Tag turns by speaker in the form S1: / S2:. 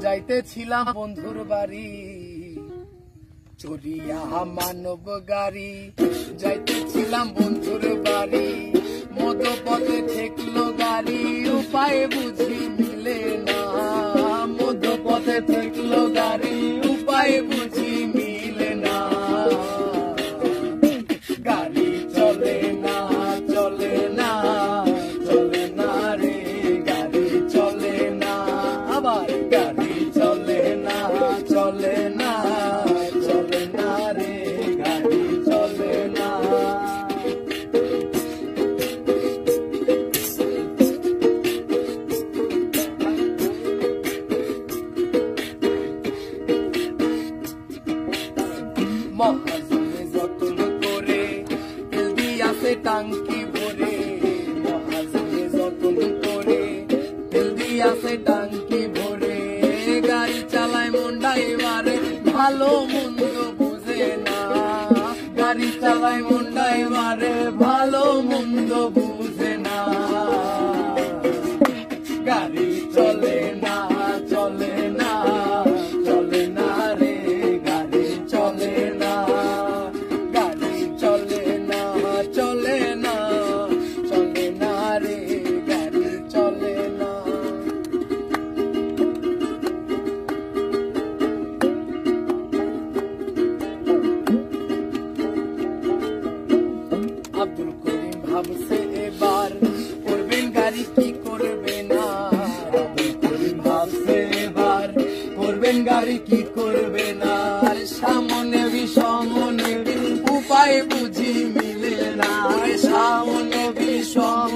S1: যাইতেছিলাম বন্ধুর বাড়ি। চড়িয়া মানব গাড়ি। যাইতেছিলাম বন্ধুর বাড়ি। মদ পথে ঠেকলো গাড়ি। উপায় বুঝি মহাজনে যত্ন করে তেল দিয়াছে টাঙ্কি ভরে। মহাজনে যত্ন করে তেল দিয়াছে টাঙ্কি ভরে। গাড়ি চালায় মন্ডা এবারে ভালো মন্দ বুঝে না। গাড়ি চালায় মন্ডা এবারে ভালো মন্দ বুঝে ভাবছে এবার। করবেন গাড়ি কি করবে না ভাবছে এবার। করবেন গাড়ি কি করবে না সামনে বিষমনে উপায় বুঝি মিলে না। সামনে বিষম